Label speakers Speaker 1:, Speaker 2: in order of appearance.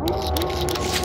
Speaker 1: Oh,